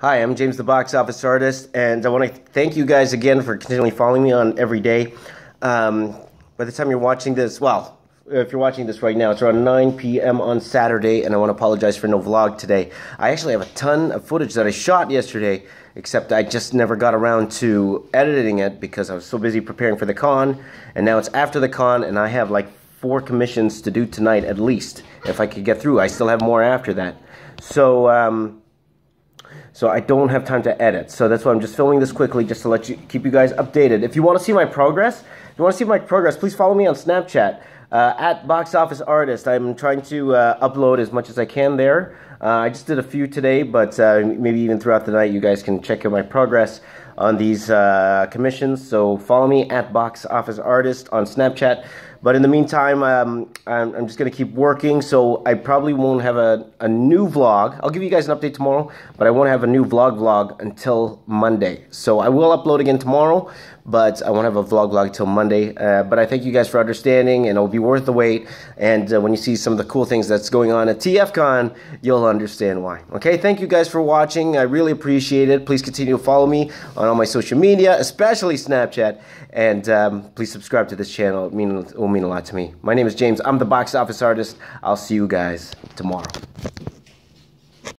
Hi, I'm James the Box Office Artist, and I want to thank you guys again for continually following me on every day. Um, by the time you're watching this, well, if you're watching this right now, it's around 9 p.m. on Saturday, and I want to apologize for no vlog today. I actually have a ton of footage that I shot yesterday, except I just never got around to editing it because I was so busy preparing for the con, and now it's after the con, and I have like four commissions to do tonight at least, if I could get through. I still have more after that. So, um, so I don't have time to edit. So that's why I'm just filming this quickly just to let you keep you guys updated. If you want to see my progress, if you want to see my progress, please follow me on Snapchat uh, at Box Office Artist. I'm trying to uh, upload as much as I can there. Uh, I just did a few today, but uh, maybe even throughout the night, you guys can check out my progress on these uh, commissions. So follow me at Box Office Artist on Snapchat. But in the meantime, um, I'm, I'm, just going to keep working, so I probably won't have a, a new vlog. I'll give you guys an update tomorrow, but I won't have a new vlog vlog until Monday. So I will upload again tomorrow, but I won't have a vlog vlog till Monday. Uh, but I thank you guys for understanding, and it'll be worth the wait. And uh, when you see some of the cool things that's going on at TFCon, you'll understand why. Okay, thank you guys for watching. I really appreciate it. Please continue to follow me on all my social media, especially Snapchat. And um, please subscribe to this channel. It, mean, it will mean a lot to me. My name is James. I'm the box office artist. I'll see you guys tomorrow.